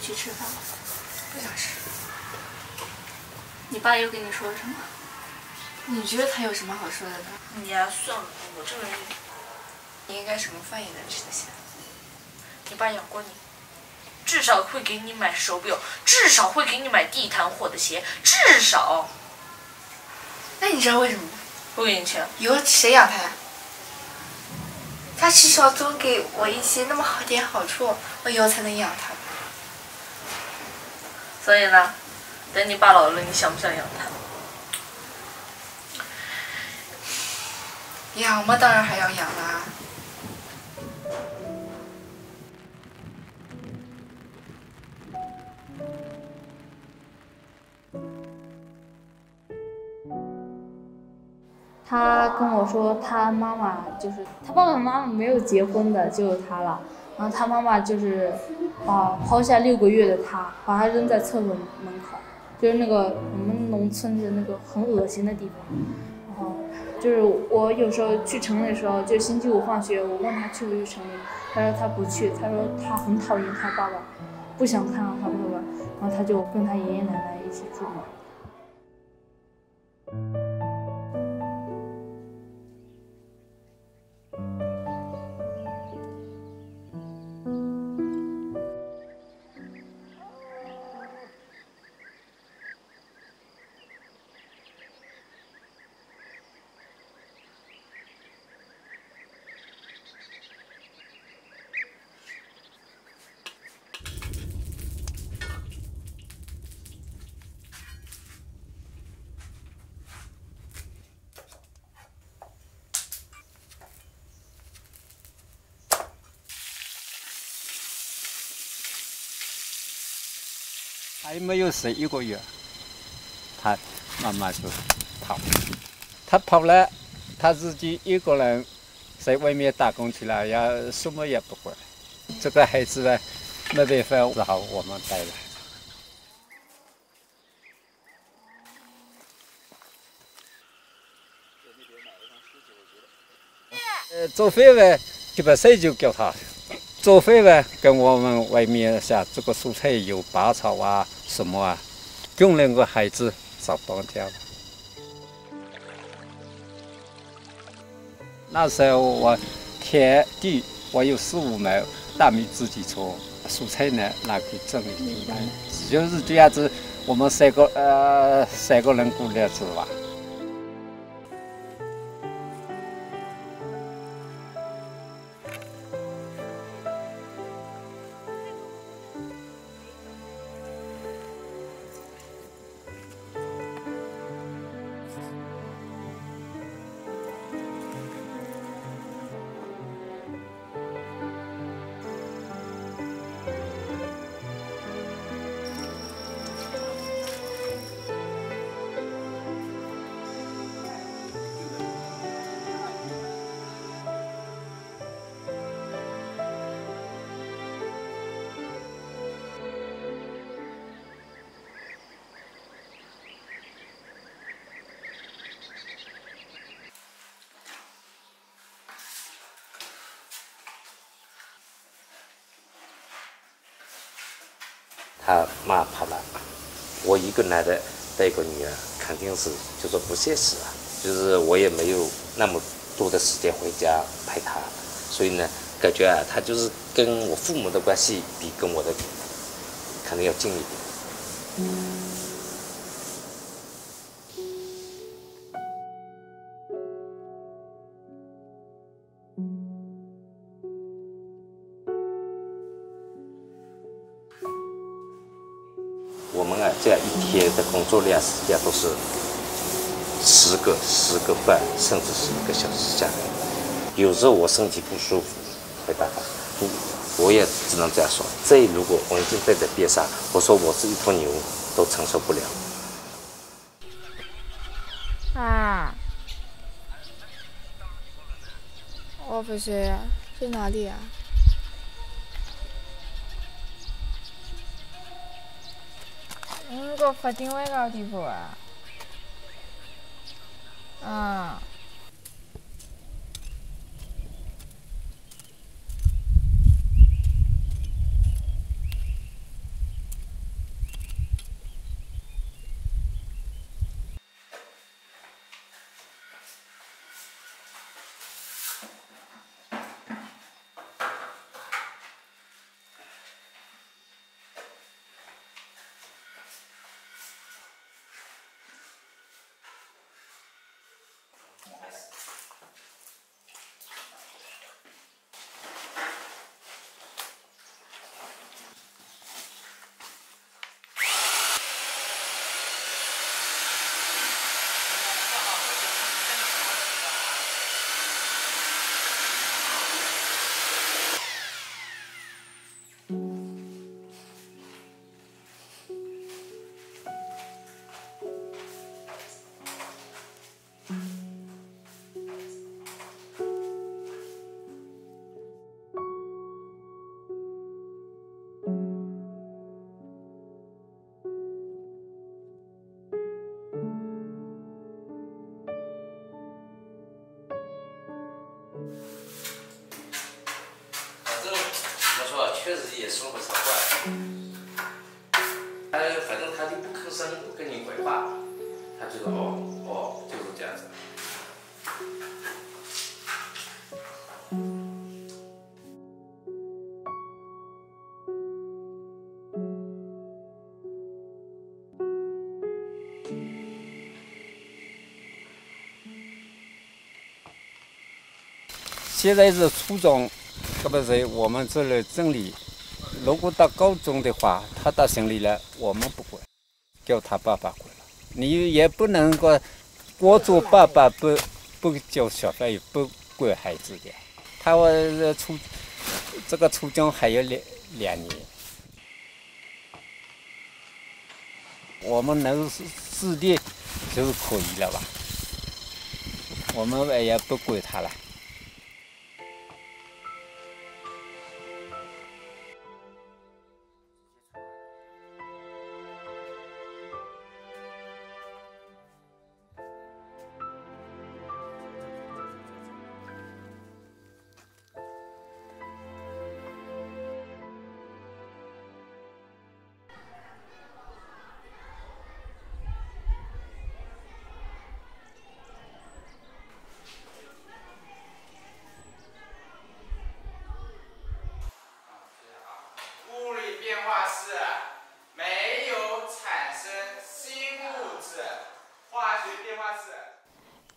去吃饭？不想吃。你爸又跟你说了什么？你觉得他有什么好说的呢？你呀，算了，我这个人，你应该什么饭也能吃得下。你爸养过你，至少会给你买手表，至少会给你买地摊货的鞋，至少。那你知道为什么吗？不给你钱。以后谁养他呀？他至少总给我一些那么好点好处，我以后才能养他。所以呢，等你爸老了，你想不想养他？养嘛，当然还要养啦。他跟我说，他妈妈就是他爸爸妈妈没有结婚的，就有他了。然后他妈妈就是把抛下六个月的他，把他扔在厕所门口，就是那个我们农村的那个很恶心的地方。然后就是我有时候去城里的时候，就星期五放学，我问他去不去城里，他说他不去，他说他很讨厌他爸爸，不想看到他爸爸，然后他就跟他爷爷奶奶一起住嘛。还没有十一个月，他妈妈就跑，他跑了，他自己一个人在外面打工去了，也什么也不管。这个孩子呢，没办法，只好我们带了。呃，做饭呗，就把水就给他。做饭呢，跟我们外面像这个蔬菜有拔草啊，什么啊，供两个孩子找当家。那时候我田地我有四五亩大米自己种，蔬菜呢拿去种一点，就是这样子，我们三个呃三个人过日子吧。他妈跑了，我一个男的带一个女儿，肯定是就说不现实啊。就是我也没有那么多的时间回家陪她，所以呢，感觉啊，她就是跟我父母的关系比跟我的可能要近一点。我们啊，这样一天的工作量实际上都是十个、十个半，甚至是一个小时下来。有时候我身体不舒服，没办法，我也只能这样说。这如果文静在在边上，我说我是一头牛，都承受不了。啊，我不是，是哪里啊？给我发定位到地方啊？啊。确实也说不上话。他反正他就不吭声，不跟你回话，他就说哦哦，就是这样子。现在是初中，这不是我们这里镇里。如果到高中的话，他到省里了，我们不管，叫他爸爸管了。你也不能够光做爸爸不不交小费不管孩子的。他我初这个初中还有两两年，我们能自立就可以了吧？我们也不管他了。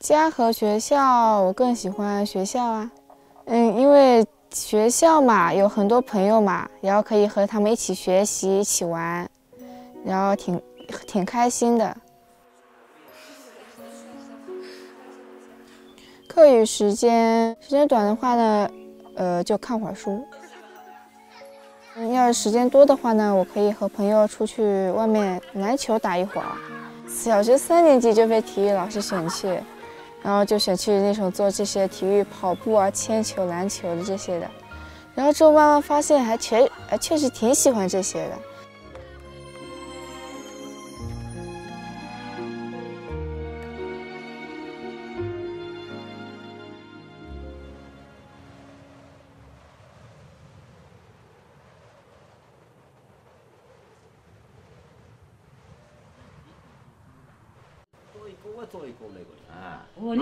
家和学校，我更喜欢学校啊。嗯，因为学校嘛，有很多朋友嘛，然后可以和他们一起学习、一起玩，然后挺挺开心的。课余时间时间短的话呢，呃，就看会儿书。要是时间多的话呢，我可以和朋友出去外面篮球打一会儿。小学三年级就被体育老师嫌弃，然后就想去那种做这些体育跑步啊、铅球、篮球的这些的。然后之后慢慢发现，还确还确实挺喜欢这些的。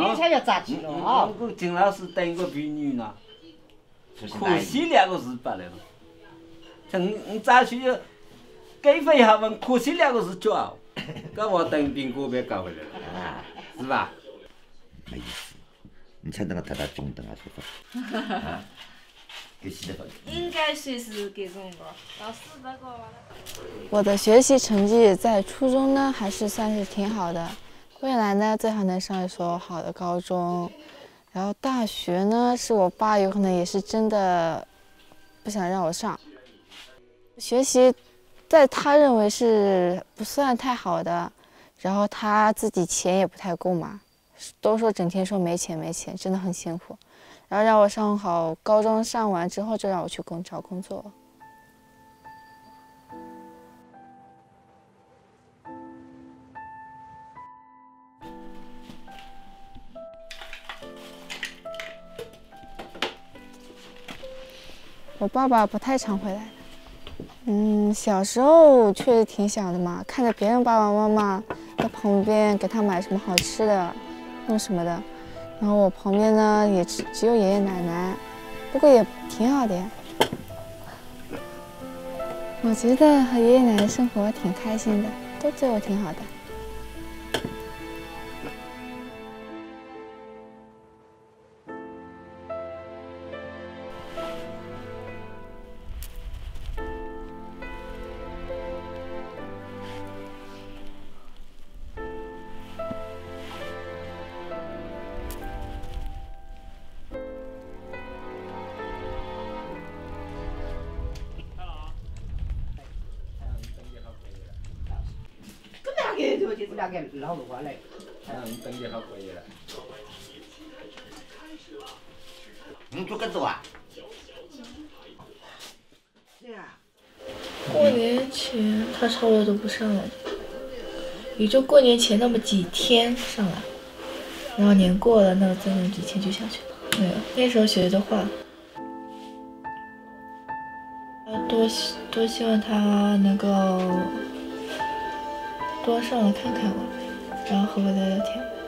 啊。哦，你才叫咋记了啊？如果金老师呢？可惜两个字罢了。像你你咋去给分一下问，可惜两个字别搞回来了，是吧？没意思，你才那个太大中等啊，应该随时给这个老师那个。我的学习成绩在初中呢，还是算是挺好的。未来呢，最好能上一所好的高中。然后大学呢，是我爸有可能也是真的不想让我上。学习，在他认为是不算太好的，然后他自己钱也不太够嘛，都说整天说没钱没钱，真的很辛苦。然后让我上好高中，上完之后就让我去工找工作。我爸爸不太常回来。嗯，小时候确实挺想的嘛，看着别人爸爸妈妈在旁边给他买什么好吃的，弄什么的，然后我旁边呢也只只有爷爷奶奶，不过也挺好的呀。我觉得和爷爷奶奶生活挺开心的，都对我挺好的。个就就这两个老路话来。嗯，等你好回来。你做个做啊？对呀。过年前他差不多都不上来，也就过年前那么几天上来，然后年过了，那再那几天就下去了。没有，那时候学的话，多希多希望他能够多上来看看我，然后和我聊聊天。